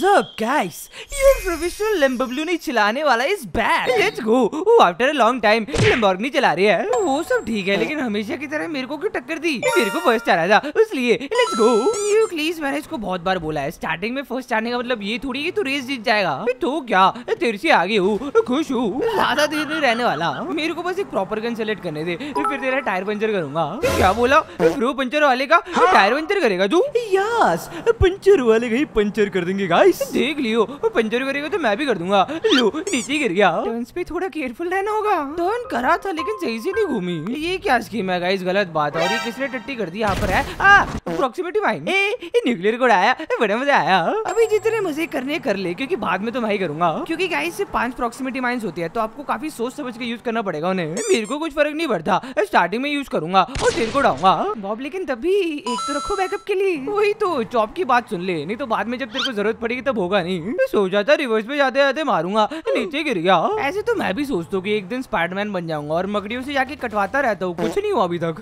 What's up, guys? Your professional Lamborghini चलाने वाला is back. Let's go. Oh, after a long time, Lamborghini चला रही है. वो सब ठीक है, लेकिन हमेशा की तरह मेरे को क्यों टक्कर दी? मेरे को फ़र्स्ट आना था, इसलिए Let's go. You please मैंने इसको बहुत बार बोला है. स्टार्टिंग में फ़र्स्ट आने का मतलब ये थोड़ी है तू रेस जीत जाएगा. तो क्या? तेरे से आगे हूँ, खुश हूँ. ज़्यादा देर नहीं रहने वाला. मेरे को बस एक प्रॉपर गन सेलेक्ट करने दे. फिर तेरा टायर पंचर करूँगा. क्या बोला? ब्रो पंचर वाले का टायर पंचर करेगा तू? यस, पंचर वाले का ही पंचर कर देंगे गाइस देख लियो पंचर करेगा तो मैं भी कर दूँगा। लो नीचे गिर गया। टर्न्स पे थोड़ा केयरफुल रहना होगा। टर्न करा था लेकिन सही से नहीं घूमी। ये क्या स्कीम है गाइस गलत बात है। और ये किसने टट्टी कर दी यहाँ पर है? अप्रोक्सीमेटी माइन ए ये न्यूक्लियर कोड आया बड़ा मज़ा आया। अभी जितने मज़े करने कर ले क्योंकि बाद में तो मैं ही करूँगा। क्योंकि गाइस से पाँच प्रोक्सीमेटी माइंस होती है तो आपको काफ़ी सोच समझ के यूज़ करना पड़ेगा उन्हें। मेरे को कुछ फ़र्क नहीं पड़ता। स्टार्टिंग में यूज़ करूँगा और तेरे को डाऊँगा बॉब लेकिन तभी एक तो रखो बैकअप के लिए। वही तो चॉप की बात सुन ले नहीं तो बाद में जब तेरे को ज़रूरत पड़ेगी तब होगा नहीं। मैं सोचा था रिवर्स पे जाते जाते मारूँगा नीचे गिर गया। ऐसे तो मैं भी सोचता हूँ कि एक दिन स्पाइडरमैन बन जाऊँगा और मकड़ियों से जाके कटवाता रहता हूँ। कुछ नहीं हुआ अभी तक।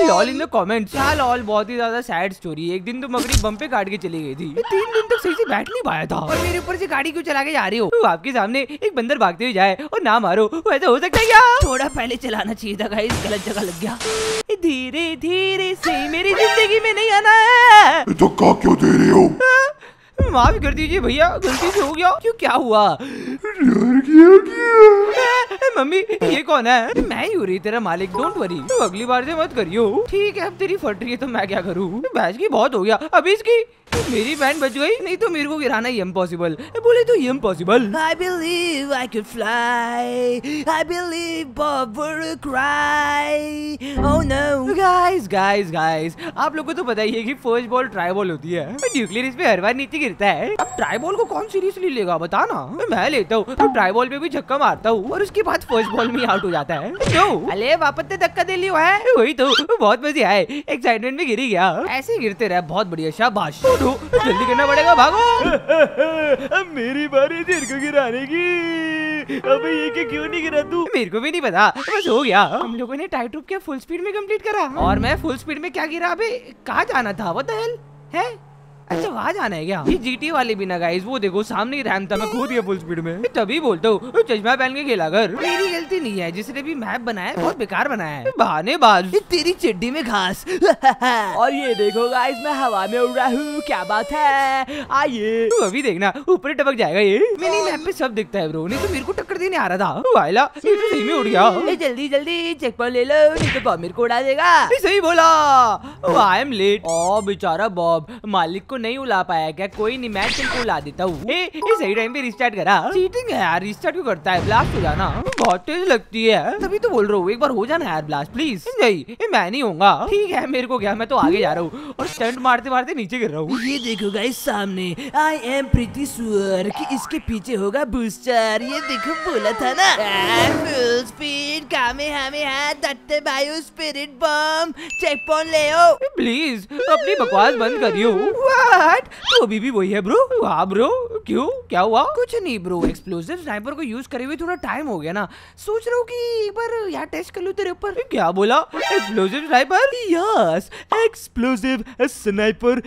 लॉल इन द कमेंट्स क्या लॉल बहुत ही ज़्यादा सैड स्टोरी एक दिन तो मकड़ी बम पे काट के चली गई थी। तीन दिन तक सही से बैठ नहीं पाया था। और मेरे ऊपर से गाड़ी क्यों चला के जा रही हो? आपके सामने एक बंदर भागते हुए जाए और ना मारो। वैसे हो सकता है क्या? थोड़ा पहले चलाना चाहिए था गाइस गलत जगह लग गया। धीरे धीरे से मेरी ज़िंदगी में नहीं आना है। धक्का क्यों दे रहे हो? माफ़ कर दीजिए भैया गलती से हो गया। क्यों क्या हुआ? यार क्या? किया मम्मी ये कौन है? मैं ही हो रही तेरा मालिक डोंट वरी तू अगली बार से मत करियो। ठीक है अब तेरी फट रही है तो मैं क्या करूँ? बैच की बहुत हो गया। अभी इसकी मेरी बैंड बच गई नहीं तो मेरे को गिराना ही इम्पॉसिबल बोले तो ये impossible I believe I can fly I believe Bob would cry. Oh no. Guys guys guys आप लोगों को तो पता ही है कि फ़र्स्ट बॉल ट्राई बॉल होती है। न्यूक्लियर इस पे हर बार नीचे गिरता है। अब ट्राई बॉल को कौन सीरियसली लेगा? बता ना। मैं लेता हूँ तो ट्राई बॉल पे भी झक्का मारता हूँ और उसके बाद फ़र्स्ट बॉल में आउट हो जाता है। क्यों? अरे वापस से धक्का दे लियो है? वही तो बहुत मज़े आए। एक्साइटमेंट में गिरी गया। ऐसे गिरते रहे बहुत बढ़िया शाबाश। उठो जल्दी करना पड़ेगा भागो। अब मेरी बारी तेरे को गिराने की। अबे ये क्या क्यों नहीं गिरा तू? मेरे को भी नहीं पता बस हो गया। हम लोगों ने टाइट रूप क्या फुल स्पीड में कंप्लीट करा। और मैं फुल स्पीड में क्या गिरा अबे कहाँ जाना था? वो है? अच्छा वहाँ जाना है क्या? ये जीटी वाले भी ना गाइस वो देखो सामने ही रैम था मैं खो दिया फुल स्पीड में। तभी बोलता हूँ चश्मा पहन के खेला कर। मेरी गलती नहीं है जिसने भी मैप बनाया बहुत बेकार बनाया है। बहाने बाज। तेरी चिड्डी में घास। और ये देखो गाइस मैं हवा में उड़ रहा हूँ क्या बात है? आइए। तू अभी देखना ऊपर टपक जाएगा ये। मिनी मैप पे सब दिखता है ब्रो नहीं तो मेरे को टक्कर देने आ रहा था। आयला ये तो सही में उड़ गया। जल्दी जल्दी चेक पर ले लो नहीं तो बॉब मेरे को उड़ा देगा। सही बोला। आई एम लेट ओ बेचारा बॉब मालिक को नहीं उला पाया क्या कोई नहीं, मैं तुमको उला देता हूँ। सही टाइम पे रिस्टार्ट करा। चीटिंग है यार रिस्टार्ट क्यों करता है? ब्लास्ट हो जाना। बहुत तेज लगती है। तभी तो बोल रहा हूँ, एक बार हो जाना यार ब्लास्ट प्लीज़ नहीं मैं नहीं होगा ठीक है, मेरे को क्या, मैं तो आगे जा रहा हूँ और स्टंट मारते मारते नीचे गिर रहा हूँ। ये देखो गाइस सामने। आई एम प्रीति सुअर कि इसके पीछे होगा बूस्टर ये देखो, बोला था ना। कामे हमें है दत्ते बायो स्पिरिट बम चेक पॉइंट ले प्लीज़ अपनी बकवास बंद करियो व्हाट तो अभी भी वही है ब्रो हाँ ब्रो क्यों? क्या हुआ? कुछ नहीं ब्रो एक्सप्लोसिव स्नाइपर को यूज़ करे हुए थोड़ा टाइम हो गया ना। सोच रहा हूँ कि एक बार यार टेस्ट कर लूँ तेरे ऊपर। क्या बोला? Explosive sniper yes explosive sniper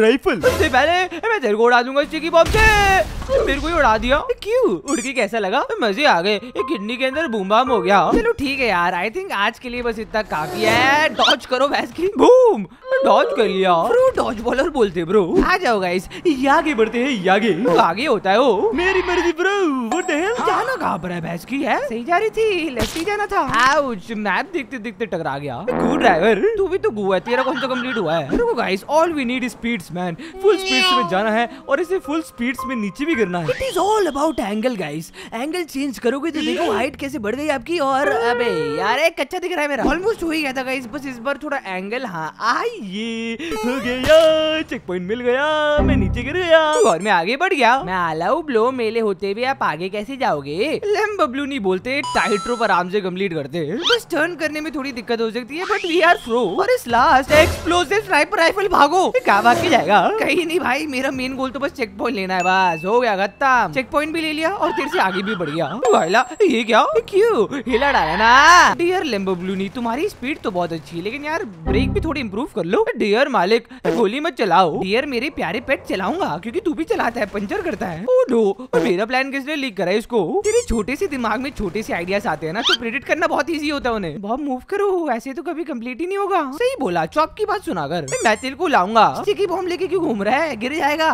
rifle सबसे पहले मैं तेरे को उड़ा दूँगा चिकी बॉम्ब से। मेरे को ही उड़ा दिया। क्यों? उड़ के कैसा लगा? मज़े आ गए। किडनी के अंदर बूम बाम हो गया। चलो ठीक है यार आई थिंक आज के लिए बस इतना काफ़ी है। डॉज करो वैस की। बूम डॉज कर लिया। ब्रो डॉज बॉलर बोलते ब्रो आ जाओ गाइस ये आगे बढ़ते हैं ये आगे आगे होता है वो। मेरी मर्ज़ी ब्रो व्हाट द हेल जाना कहाँ पर है भैंस की है? सही जा रही थी लेफ़्ट ही जाना था। आउच मैप देखते देखते टकरा गया। गुड ड्राइवर तू भी तो गु है तेरा कौन सा कंप्लीट हुआ है? देखो guys all we need speeds man full speeds में जाना है और इसे फुल स्पीड्स में नीचे भी गिरना है। It is all about angle guys angle change करोगे तो देखो हाइट कैसे बढ़ गई आपकी और अबे यार एक कच्चा दिख रहा है मेरा। ऑलमोस्ट हो ही गया था गाइस बस इस बार थोड़ा एंगल हाँ आइए। हो गया चेक पॉइंट मिल गया मैं नीचे गिर गया। और मैं आगे बढ़ गया। मैं अलाउ ब्लो मेले होते हुए आप आगे कैसे जाओगे? लेम बबलू नहीं बोलते टाइट रोप आराम से कंप्लीट करते बस टर्न करने में थोड़ी दिक्कत हो सकती है बट वी आर प्रो और इस लास्ट एक्सप्लोसिव स्नाइपर राइफल भागो। क्या भाग के जाएगा? कहीं नहीं भाई मेरा मेन गोल तो बस चेक पॉइंट लेना है बस। हो गया खत्म। चेक पॉइंट भी ले लिया और फिर से आगे भी बढ़ गया। ये क्या? क्यों? हिला डाला ना? डियर लेम्बोब्लूनी तुम्हारी स्पीड तो बहुत अच्छी है, लेकिन यार ब्रेक भी थोड़ी इंप्रूव कर लो। डियर मालिक, गोली मत चलाओ। डियर मेरे प्यारे पेट चलाऊँगा, क्योंकि तू भी चलाता है, पंचर करता है। ओ नो मेरा प्लान किसने लीक करा है इसको? तेरे छोटे से दिमाग में छोटे से आइडियाज़ आते हैं ना तो प्रेडिक्ट करना बहुत ईजी होता है उन्हें। बहुत मूव करो, ऐसे तो कभी कंप्लीट ही नहीं होगा। सही बोला चौप की बात सुना कर। मैं तेरे को लाऊँगा। बॉम्ब लेके क्यों घूम रहा है? गिर जाएगा।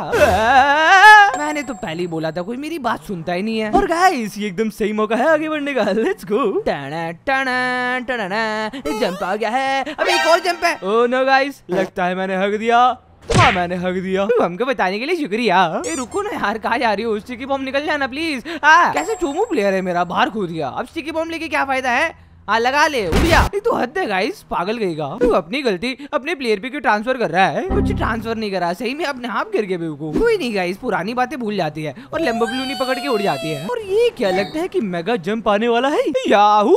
मैंने तो पहले ही बोला था, कोई मेरी बात सुनता ही नहीं है। और गाइस ये एकदम सही मौका है आगे बढ़ने का। लेट्स गो टना टना टना जंप आ गया है। अभी एक और जंप है। ओह नो गाइस लगता है मैंने हक दिया। हाँ मैंने हक दिया। हमको बताने के लिए शुक्रिया। ए रुको ना यार कहा जा रही हो? स्टिकी बॉम्ब निकल जाना प्लीज़ आ, कैसे चूमू प्लेयर है मेरा? बाहर खो दिया अब स्टिकी बॉम्ब लेके क्या फ़ायदा है? हाँ लगा ले उड़िया। ये तो हद है गाइस पागल गई का। तू अपनी गलती अपने प्लेयर पे क्यों ट्रांसफ़र कर रहा है? कुछ ट्रांसफ़र नहीं करा सही में अपने आप गिर गए बेवकूफ़। कोई नहीं गाइस पुरानी बातें भूल जाती है और लंबोब्लूनी पकड़ के उड़ जाती है। और ये क्या लगता है की मेगा जंप आने वाला है? याहू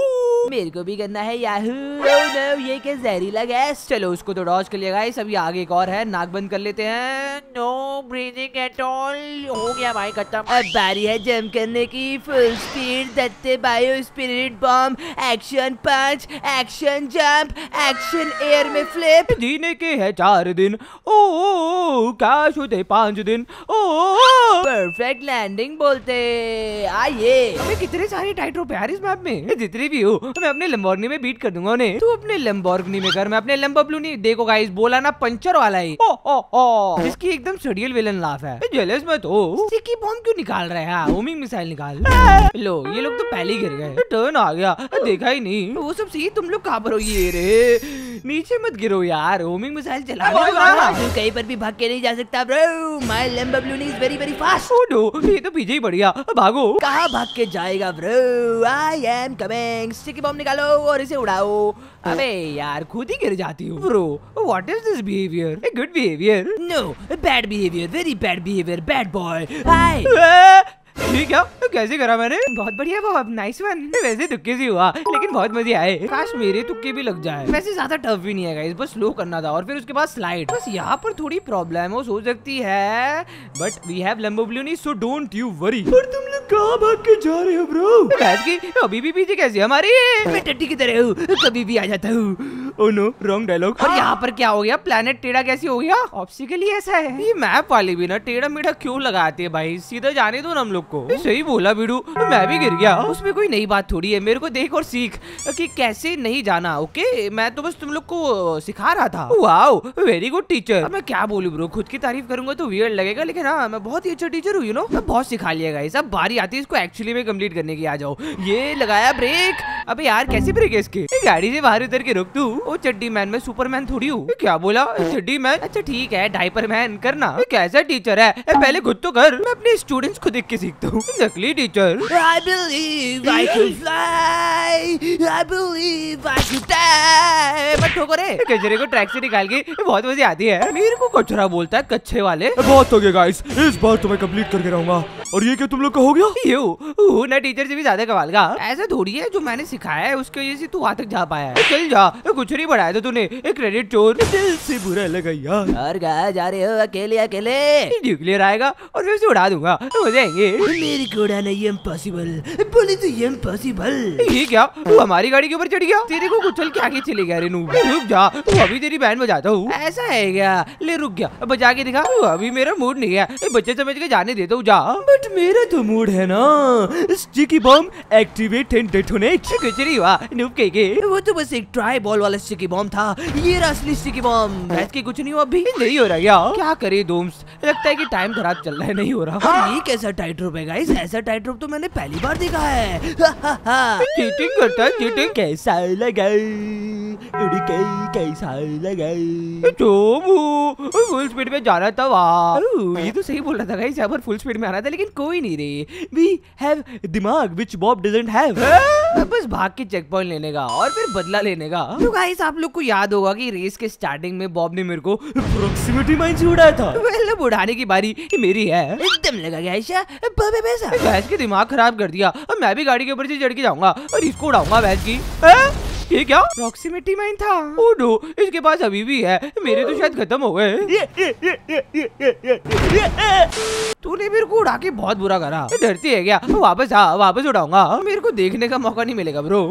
मेरे को भी करना है याहू। No, ये क्या जहरीला गैस? चलो उसको तो डॉज कर लिया गाइस अभी आगे एक और है नाक बंद कर लेते हैं। नो ब्रीदिंग एट ऑल हो गया भाई खत्म। अब बारी है जंप करने की। फुल स्पीड दत्ते bio spirit bomb action punch action jump action air में फ्लिप जीने के है चार दिन। ओ, ओ, ओ काश होते पाँच दिन। ओ। परफेक्ट लैंडिंग बोलते। आइए। कितने सारे टाइट रोप यार इस मैप में। जितने भी हो मैं अपने लंबोर्गनी में बीट कर दूँगा उन्हें। तू अपने लंबोर्गनी में कर, मैं अपने लंबोब्लूनी देखो गाइस बोला ना पंचर वाला ही। इसकी एकदम सडियल विलन लाफ है। जेलस मत हो। सिक्की बॉम्ब क्यों निकाल रहे हैं? होमिंग मिसाइल निकाल। लो, ये लोग तो पहले ही गिर गए। टर्न आ गया। देखा ही नहीं। वो सब सही तुम लोग कहाँ पर हो? ये रे। नीचे मत गिरो यार होमिंग मिसाइल चला तू कहीं पर भी भाग के नहीं जा सकता bro my Lamborghini is very very fast oh no ये तो पीछे ही बढ़ गया भागो। कहाँ भाग के जाएगा bro I am coming sticky bomb निकालो और इसे उड़ाओ। अबे यार खुद ही गिर जाती हूँ। Bro what is this behaviour a good behaviour no bad behaviour very bad behaviour bad boy hi ठीक है कैसे करा मैंने? बहुत बढ़िया वो अब नाइस वन वैसे तुक्के से हुआ लेकिन बहुत मज़े आए। काश मेरे तुक्के भी लग जाए। वैसे ज़्यादा टफ भी नहीं है गाइस बस स्लो करना था और फिर उसके बाद स्लाइड बस यहाँ पर थोड़ी प्रॉब्लम हो सकती है but we have Lamborghini so don't you worry और तुम कहाँ भाग के जा रहे हो ब्रो बैठ की अभी भी पीछे कैसे हमारी मैं टट्टी की तरह हूँ। कभी भी आ जाता हूँ। ओ नो रॉन्ग डायलॉग और यहाँ पर क्या हो गया? प्लेनेट टेढ़ा कैसे हो गया? ऑब्स्टिकल ही ऐसा है। ये मैप वाली भी ना टेढ़ा मेढ़ा क्यों लगाते हैं भाई? सीधा जाने दो ना हम लोग को। सही बोला बिडू मैं भी गिर गया। उसमें कोई नई बात थोड़ी है। मेरे को देख और सीख कि कैसे नहीं जाना ओके मैं तो बस तुम लोग को सिखा रहा था। वाओ वेरी गुड टीचर मैं क्या बोलूँ ब्रो खुद की तारीफ़ करूँगा तो वियर्ड लगेगा लेकिन हाँ मैं बहुत ही अच्छा टीचर हूँ यू नो मैं बहुत सिखा लिया गाइस अब बारी आती है इसको एक्चुअली में कंप्लीट करने की आ जाओ। ये लगाया ब्रेक अबे यार कैसे ब्रेक है इसके? गाड़ी से बाहर उतर के रोक तू। ओ चड्डी मैन मैं सुपरमैन थोड़ी हूँ। क्या बोला? चड्डी मैन अच्छा ठीक है डाइपर मैन करना। कैसा टीचर है? बहले खुद तो कर। मैं अपने स्टूडेंट्स को देख के सीखता हूँ। नकली teacher I believe I can fly. I believe I can die. मत ठोको रे। कचरे को ट्रैक से निकाल के बहुत मज़े आती है। मेरे को कचरा बोलता है कच्चे वाले। बहुत हो गया गाइस इस बार तो मैं कंप्लीट करके रहूँगा। और ये क्या तुम लोग का हो गया? यू ना टीचर से भी ज़्यादा कमाल का। ऐसा थोड़ी है जो मैंने सिखाया है उसकी वजह से तू वहाँ तक जा पाया है। चल जा कुछ नहीं बढ़ाया था तूने एक क्रेडिट चोर। दिल से बुरा लगा यार। और कहा जा रहे हो अकेले अकेले? न्यूक्लियर आएगा और फिर उसे उड़ा दूँगा। हो जाएँगे। मेरी को उड़ाना ये इम्पॉसिबल बोले तो ये इम्पॉसिबल ये क्या? तू हमारी गाड़ी के ऊपर चढ़ गया? तेरे को कुचल के आगे चले गया रे नू रुक जा तू अभी तेरी बैंड बजाता हूँ। ऐसा है क्या? ले रुक गया। बजा के दिखा अभी मेरा मूड नहीं है। बच्चे समझ के जाने देता हूँ जा। बट मेरा तो मूड है ना। Sticky bomb activate and detonate नहीं हुआ नूब के के वो तो बस एक ट्राई बॉल वाला स्टिकी बम था। ये रहा असली स्टिकी बम बैठ के कुछ नहीं हुआ अभी नहीं हो रहा क्या क्या करे दोम्स लगता है कि टाइम खराब चल रहा है नहीं हो रहा। और ये कैसा टाइट रोप है गाइस ऐसा टाइट रोप तो मैंने पहली बार देखा है। चीटिंग करता है। चीटिंग कैसा लगा? कई साल लगाए तो स्पीड में जाना था वहाँ। ये तो सही बोल रहा था गाइस यहाँ पर फुल स्पीड में आना था लेकिन कोई नहीं रे। वी हैव दिमाग विच बॉब डजंट हैव बस भाग के चेक पॉइंट लेने का और फिर बदला लेने का। तो गाइस आप लोग को याद होगा कि रेस के स्टार्टिंग में बॉब ने मेरे को प्रॉक्सिमिटी माइन से उड़ाया था। वेल अब उड़ाने की बारी मेरी है। एकदम लगा गया पैसा भैंस के दिमाग खराब कर दिया। अब मैं भी गाड़ी के ऊपर से चढ़ के जाऊँगा और इसको उड़ाऊँगा भैंस की। हैं? ये क्या? अप्रोक्सीमेटी माइन था। oh ओ नो इसके पास अभी भी है। मेरे तो शायद खत्म हो गए। तूने मेरे को उड़ा के बहुत बुरा करा। डरती है क्या? वापस आ वापस उड़ाऊँगा। मेरे को देखने का मौका नहीं मिलेगा ब्रो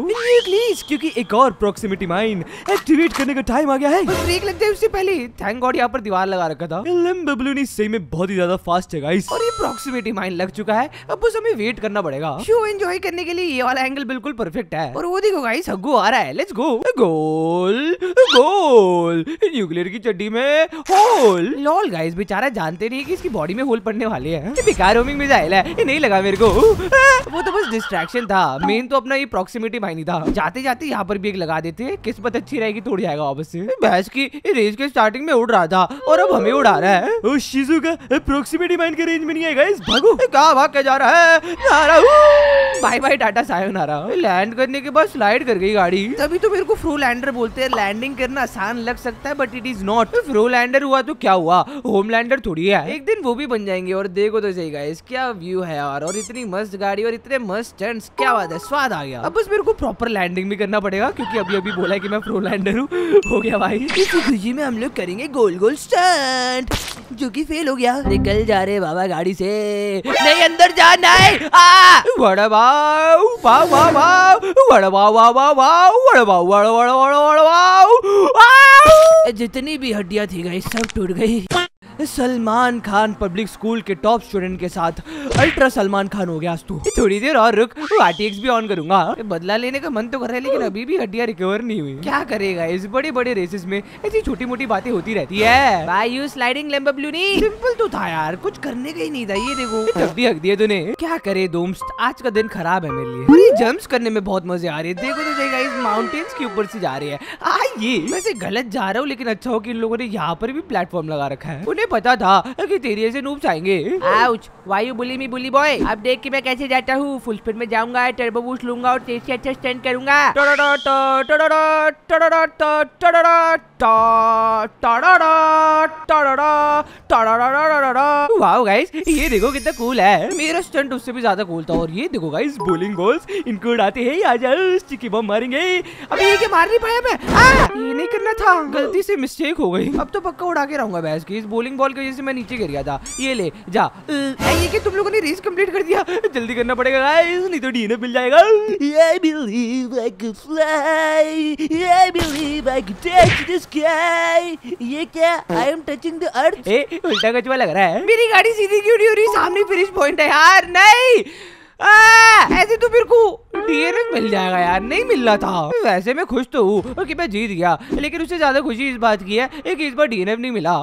प्लीज़ क्योंकि एक और प्रोक्सिमिटी माइन एक्टिवेट करने का टाइम आ गया है। ब्रेक लगते उससे पहले। थैंक गॉड यहाँ पर दीवार लगा रखा था। बबलूनी सही में बहुत ही ज़्यादा फास्ट है गाइस और ये प्रोक्सिमिटी माइन लग चुका है। अब उस हमें वेट करना पड़ेगा। शो एंजॉय करने के लिए ये वाला एंगल बिल्कुल परफेक्ट है। और वो देखो गाइस हग्गू आ रहा है। Let's go goal goal nuclear की चड्डी में होल लॉल गाइस बेचारा जानते नहीं कि इसकी बॉडी में होल पड़ने वाले हैं। बेकार होमिंग मिसाइल है ये नहीं लगा मेरे को। वो तो बस डिस्ट्रैक्शन था। मेन तो अपना ये प्रॉक्सिमिटी माइन ही था। जाते जाते यहाँ पर भी एक लगा देते किस्मत अच्छी रहेगी तो उड़ जाएगा वापस से। भैंस की रेस के स्टार्टिंग में उड़ रहा था और अब हमें उड़ा रहा है। ओ शिजुका प्रॉक्सिमिटी माइन के रेंज में नहीं है गाइस भागो। कहा भाग के जा रहा है? हूँ। Bye bye tata sayonara land करने के बाद स्लाइड कर गई गाड़ी। तभी तो मेरे को फ्रो लैंडर बोलते हैं लैंडिंग करना आसान लग सकता है but it is not fro lander हुआ तो क्या हुआ? होम लैंडर थोड़ी है। एक दिन वो भी बन जाएँगे और देखो तो सही गाइस क्या व्यू है यार और इतनी मस्त गाड़ी और इतने मस्त स्टंट्स क्या बात है स्वाद आ गया। अब बस मेरे को प्रॉपर लैंडिंग भी करना पड़ेगा क्योंकि अभी अभी बोला कि मैं प्रो लैंडर हूँ। हो गया भाई। इसी में हम लोग करेंगे गोल गोल स्टंट जो कि फेल हो गया। निकल जा रहे बाबा गाड़ी से। नहीं, अंदर जाना है। जितनी भी हड्डियाँ थी गई सब टूट गई। सलमान खान पब्लिक स्कूल के टॉप स्टूडेंट के साथ। अल्ट्रा सलमान खान हो गया आज तू। थोड़ी देर और रुक आरटीएक्स भी ऑन करूँगा। बदला लेने का मन तो कर रहा है लेकिन अभी भी हड्डियाँ रिकवर नहीं हुई। क्या करेगा? इस बड़े बड़े रेसेस में ऐसी छोटी मोटी बातें होती रहती है। भाई यू स्लाइडिंग सिंपल तो था यार कुछ करने का ही नहीं था ये देखो। तब भी हक दिया तूने। क्या करे दोस्त आज का दिन खराब है मेरे लिए। जंप्स करने में बहुत मज़े आ रहे हैं। देखो तो सही माउंटेन्स के ऊपर से जा रही है। आइए वैसे गलत जा रहा हूँ लेकिन अच्छा हो कि इन लोगों ने यहाँ पर भी प्लेटफॉर्म लगा रखा है। उन्हें पता था कि तेरी ऐसे नूब्स आएँगे। Ouch why you bully me bully boy अब देख कि मैं कैसे जाता हूँ। फुल स्पीड में जाऊँगा टर्बो बूस्ट लूँगा और तेज से अच्छा स्टंट करूँगा। वाओ गाइस ये देखो कितना कूल है। मेरा स्टंट उससे भी ज़्यादा कूल था और ये देखो गाइस बोलिंग गोल्स इनको उड़ाते हैं। आ जाओ स्टिकी बम मारेंगे। अबे ये क्या मार नहीं पाया मैं? आ, ये नहीं करना था। गलती से मिस्टेक हो गई। अब तो पक्का उड़ा के रहूँगा भैंस की। इस बॉलिंग बॉल की वजह से मैं नीचे गिर गया था। ये ले जा। ये कि तुम लोगों ने रेस कंप्लीट कर दिया। जल्दी करना पड़ेगा गाइस नहीं तो डीने मिल जाएगा। I believe I could fly. I believe I could touch the sky. ये क्या? I am touching the earth. ए उल्टा कचवा लग रहा है। मेरी गाड़ी सीधी क्यों नहीं हो रही? सामने फिनिश पॉइंट है यार। नहीं! ऐसे तो मेरे को डीएनएस मिल जाएगा यार, नहीं मिल रहा था। वैसे मैं खुश तो हूँ कि मैं जीत गया, लेकिन उससे ज़्यादा खुशी इस बात की है कि इस बार डीएनएफ नहीं मिला।